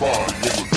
fine.